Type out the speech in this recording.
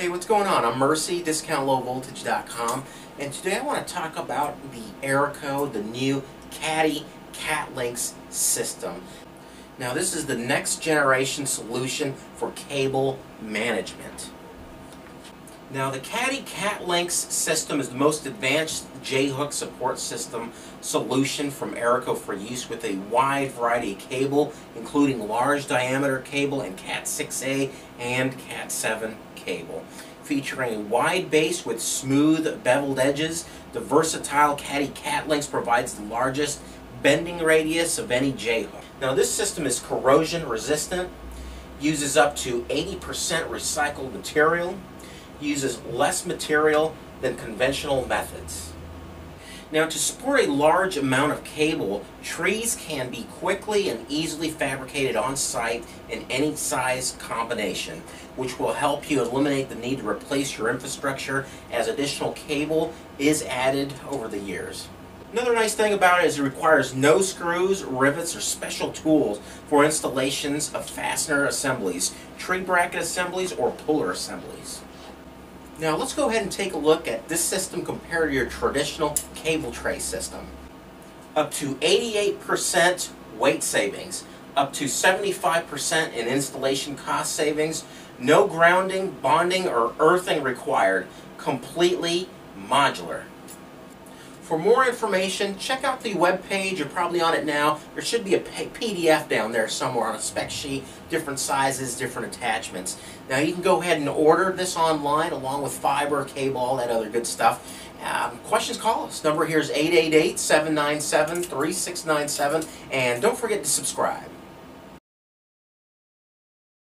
Hey, what's going on? I'm Mercy, DiscountLowVoltage.com, and today I want to talk about the Erico, the new Caddy CatLinks system. Now, this is the next generation solution for cable management. Now, the Caddy CatLinks system is the most advanced J-hook support system solution from Erico for use with a wide variety of cable, including large diameter cable and Cat6A and Cat7 Featuring a wide base with smooth beveled edges, the versatile Caddy CatLinks provides the largest bending radius of any J-hook. Now this system is corrosion resistant, uses up to 80% recycled material, uses less material than conventional methods. Now to support a large amount of cable, trees can be quickly and easily fabricated on site in any size combination, which will help you eliminate the need to replace your infrastructure as additional cable is added over the years. Another nice thing about it is it requires no screws, rivets, or special tools for installations of fastener assemblies, tree bracket assemblies, or puller assemblies. Now let's go ahead and take a look at this system compared to your traditional cable tray system. Up to 88% weight savings, up to 75% in installation cost savings, no grounding, bonding, or earthing required, completely modular. For more information, check out the web page. You're probably on it now. There should be a PDF down there somewhere on a spec sheet, different sizes, different attachments. Now you can go ahead and order this online along with fiber, cable, all that other good stuff. Um, questions, call us. Number here is 888-797-3697. And don't forget to subscribe.